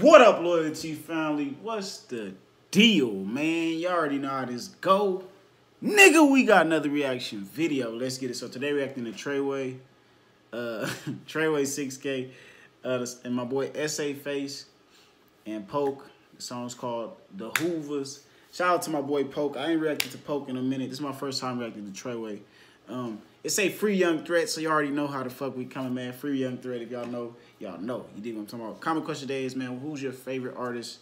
What up, LoyalT family? What's the deal, man? You all already know how this go. Nigga, we got another reaction video. Let's get it. So today we're reacting to Treyway, uh, Treyway 6K, uh, and my boy Ese Face and Poke. The song's called The Hoovers. Shout out to my boy Poke. I ain't reacted to Poke in a minute. This is my first time reacting to Treyway. Um, it's a free young threat, so you already know how the fuck we coming, man. Free young threat. If y'all know, y'all know. You dig what I'm talking about? Comment question today is, man, who's your favorite artist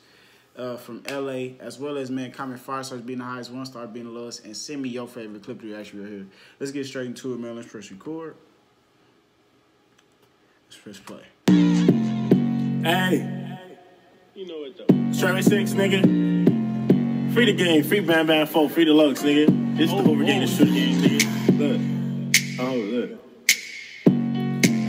uh, from LA? As well as, man, comment five stars being the highest, one star being the lowest, and send me your favorite clip to reaction right here. Let's get straight into it, man. Let's press record. Let's press play. Hey. You know it though. Strawberry Six, nigga. Free the game, free Bam Bam 4, free the Lux, nigga. This is the over game, the shoot game, nigga. Look. Oh, look.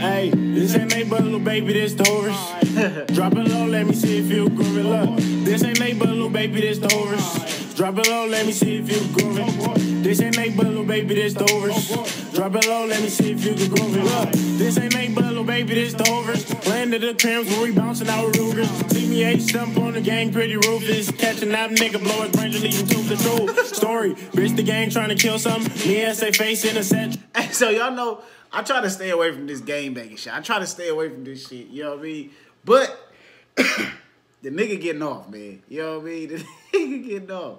Hey, this ain't made but a little baby, this the horse. Drop it low, let me see if you groovy. Look, this ain't made but a little baby, this the horse. Drop it low, let me see if you groovy. This ain't made but little baby, this the horse. Drop it low, let me see if you can groovy. Look, this ain't made but little baby, this the horse. Landed the cribs when we bouncing out Rugers. See me eight stump on the gang, pretty ruthless. Catching that nigga, blow his brains him to the truth. Story, bitch, the gang trying to kill something. Me and Ese Face in a set. Hey, so y'all know I try to stay away from this game banging shit. I try to stay away from this shit. You know what I mean? But the nigga getting off, man. You know what I mean? The nigga getting off.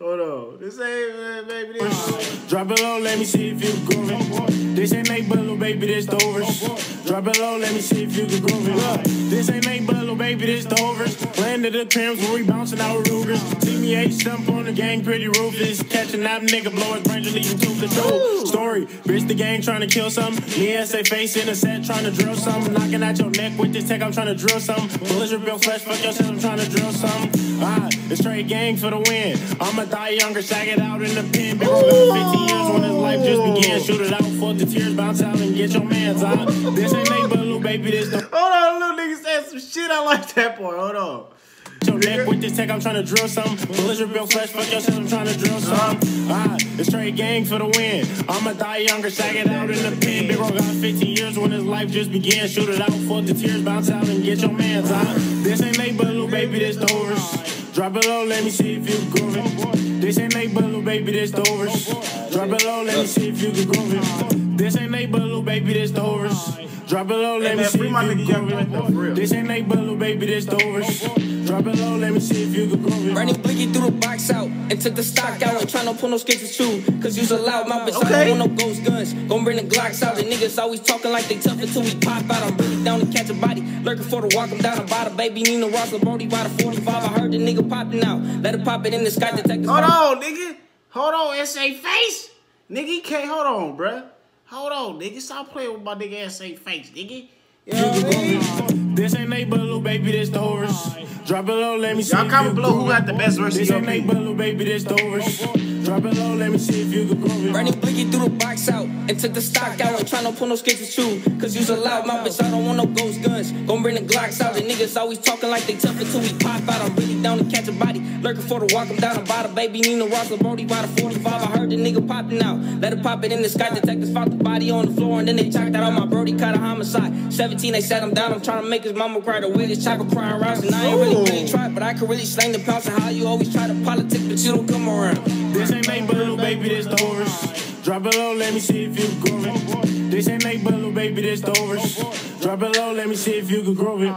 Hold on. This ain't, uh, baby. This Drop it low, let me see if you can groove it. This ain't make but baby, this the overs. Drop it low, let me see if you can groove it. Look, this ain't make but baby, this the overs. Landed the cribs when we bouncing out Rugers. See me eight stump on the gang, pretty ruthless. Catching that nigga, blow his and leave him to the. Story, bitch, the gang trying to kill some. Me and Ese Face in a set, trying to drill some. Knocking at your neck with this tech, I'm trying to drill some. Bullets real flesh, fuck yourself, I'm trying to drill some. Ah, it's straight gang for the win. I'ma die younger, sag it out in the pen. Been around 15 years when his life just began. Shoot it out, fuck the tears, bounce out and get your mans out. This ain't make but little baby, this the Hold on, little nigga said some shit. I like that part. Hold on. your neck with this tech, I'm trying to drill some. Bullets real flesh, fuck yourself, I'm trying to drill some. Ah, it's straight gang for the win. I'ma die younger, sag it out in the pen. Big bro got 15 years when his life just began. Shoot it out, fuck the tears, bounce out and get your mans out. This ain't make but little baby, this the overs. Drop it low, let me see if you it. This ain't make but a baby, this the. Drop it low, let me see if you can groove it. This ain't make but a little baby, this the overs. Drop it low, let me see if my you nigga can Young groove Threat, though, for real. it. This ain't make but a little baby, this the overs. Drop it low, let me see if you can groove it. Running blicky through the box out and took the stock out. Ain't tryna pull no skits with you, cause you's a loud mouth, bitch. Okay. I don't want no ghost guns. Gon' bring the Glocks out. The niggas always talking like they tough until we pop out. I'm really down to catch a body. Lurking for the walk, I'm down to buy the baby. Nina Ross, Brody by the 45. I heard the nigga popping out. Let it pop it in the sky, detective. Hold on, nigga. Hold on, Ese Face. Nigga, you can't. Hold on, bruh. Hold on, nigga. Stop playing with my nigga ass ain't Face, nigga. You know what I mean? This ain't make but little baby, this the horse. Drop it low, let me see. Y'all comment below who groove got the best verse This in ain't your make but little baby, this the horse. Drop it low, let me see if you can groove it. Running blicky through the box out and took the stock out. Ain't tryna pull no skits with you, cause you's a loud mouth, bitch. I don't want no ghost guns. Gon' bring the Glocks out. The niggas always talking like they tough until we pop out. I'm really down to catch a body. Lurking for the walk, I'm down to buy the baby. Nina Ross, Brody by the 45. I heard the nigga popping out. Let it pop it in the sky. Detectives found the body on the floor and then they checked out on my Brody caught a homicide. 17, they sat him down. I'm trying to make his mama cry. The weirdest chocolate crying rounds. And I ain't really, really tried, but I could really slang the pounce and how you always try to politic, but you don't come around. This ain't make but little baby, this the horse. Drop it low, let me see if you can groove it. This ain't make but little baby, this the horse. Drop it low, let me see if you can groove it.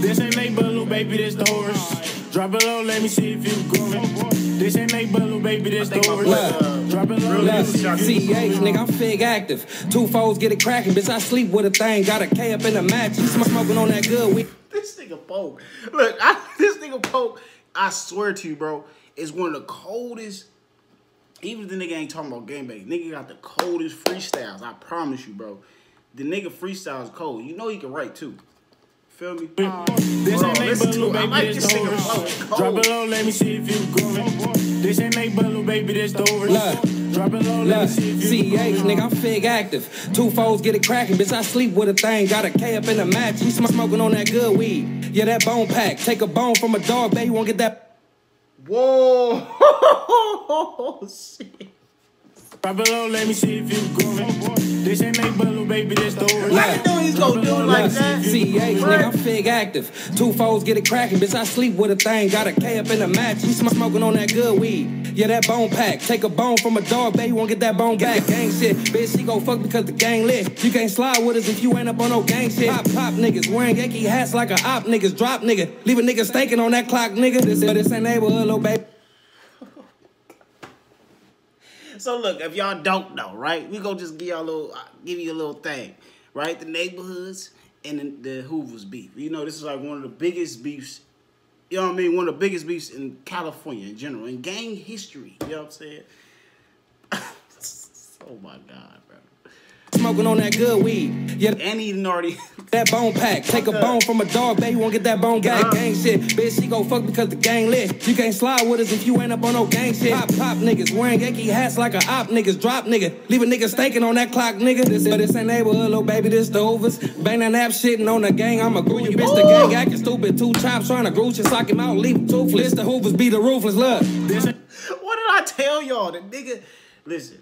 This ain't make but little baby, this the horse. Drop it low, let me see if you can. This ain't make but baby, this the I think my horse. boy, uh, Drop it low, let me see if you CH, nigga, I'm fig active. Two foes get it cracking, bitch. I sleep with a thing. Got a K up in the match. You smoking on that good weed. This nigga Poke. Look, I, this nigga Poke, I swear to you, bro, is one of the coldest. Even if the nigga ain't talking about game bang, nigga got the coldest freestyles. I promise you, bro. The nigga freestyles cold. You know he can write too. Feel me? This Hold ain't on, make but little baby, like this this the nigga Drop it low, let me see if you can it. This ain't make but little baby, this the horse. Look. Drop it low, Look, see if CH, nigga, I'm fig active. Two foes get it cracking, bitch. I sleep with a thing. Got a K up in the match. You smoking on that good weed. Yeah, that bone pack. Take a bone from a dog, baby. Won't get that. Whoa! Shit. Drop it low, let me see if you grooving. This ain't they little baby, this the I can he's gonna do it like that. CH, nigga, I'm fig active. Two folds get it cracking, bitch. I sleep with a thing. Got a K up in the match. You sm- smoking on that good weed. Yeah, that bone pack. Take a bone from a dog, baby. Won't get that bone back. Gang shit. Bitch, she gon' fuck because the gang lit. You can't slide with us if you ain't up on no gang shit. Pop, pop niggas. Wearing Yankee hats like a op niggas. Drop nigga. Leave a nigga staking on that clock, nigga. This, is this ain't neighborhood, little baby. So look, if y'all don't know, right, we gonna just give y'all a little, uh, give you a little thing, right? The neighborhoods and the, the Hoovers beef. You know, this is like one of the biggest beefs. You know what I mean? One of the biggest beefs in California in general, in gang history. You know what I'm saying? oh my God, bro. Smoking on that good weed. Yeah, And done already. that bone pack. Take a bone from a dog, baby. Won't get that bone back. Gang shit. Bitch, she go fuck because the gang lit. You can't slide with us if you ain't up on no gang shit. Pop, pop niggas. Wearing Yankee hats like a op niggas. Drop nigga. Leave a nigga staking on that clock, nigga. This, this ain't neighborhood, little baby. This the overs. Bang that nap shitting on the gang. I'm a group. You bitch, the gang acting stupid. Two chops trying to groove you. Sock him out, leave him toothless. The Hoovers be the roofless, Look. This what did I tell y'all? The nigga, listen,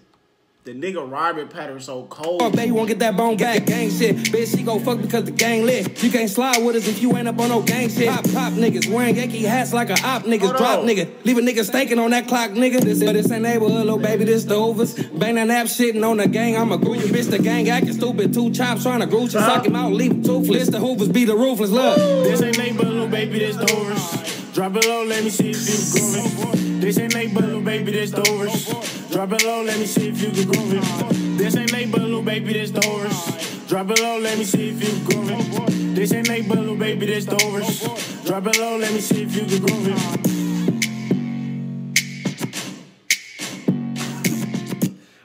the nigga Robert Patterson so cold. Oh, baby, won't get that bone back. Gang shit. Bitch, she gon' fuck because the gang lit. You can't slide with us if you ain't up on no gang shit. Pop, pop niggas. Wearing Yankee hats like a op niggas. Hold Drop on. nigga. Leave a nigga staking on that clock, nigga. This, this ain't neighborhood, little baby. This the overs. Bang that nap shitting on the gang. I'm a group. You bitch, the gang acting stupid. Two chops trying to groove you. Sock him out, leave him toothless. This the Hoovers be the ruthless. Look. This ain't they little baby, this the overs. Drop it low, let me see if you grooving. This ain't they little baby, this the overs. Drop it low, let me see if you can groove it. This ain't they little baby, this overs. Drop it low, let me see if you grooving. This ain't they little baby, this overs. Drop it low, let me see if you can groove it.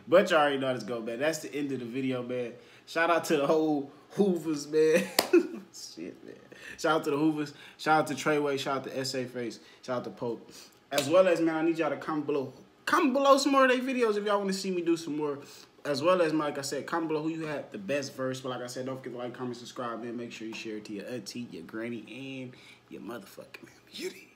But you already know how this go, man. That's the end of the video, man. Shout out to the whole Hoovers, man. Shit, man. Shout out to the Hoovers. Shout out to Treyway. Shout out to Ese Face. Shout out to Poke. As well as, man, I need y'all to comment below. Comment below some more of their videos if y'all want to see me do some more. As well as, like I said, comment below who you had the best verse. But like I said, don't forget to like, comment, subscribe, man. Make sure you share it to your auntie, your granny, and your motherfucking beauty.